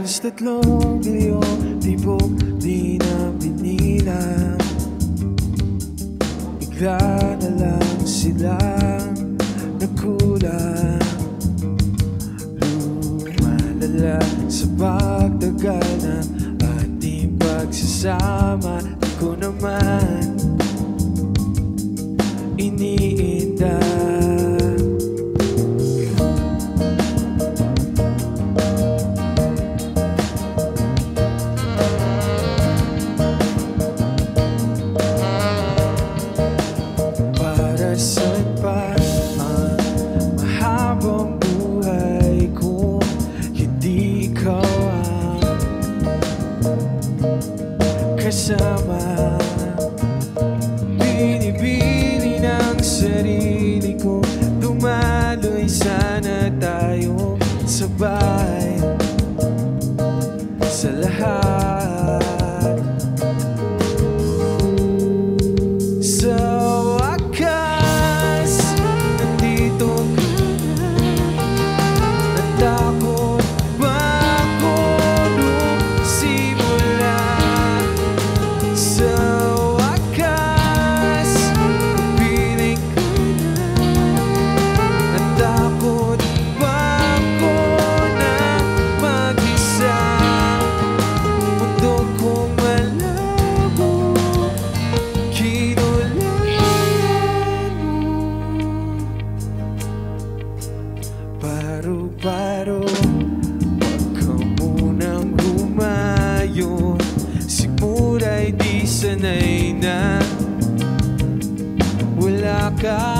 Halos tatlong milyong tibok di na binilang Bigla na lang silang nagkulang Lumalala sa pagtagal ng ating pagsasama. kasama. Binibini ng sarili ko. Dumaloy sana tayo sa sanay na wala ka.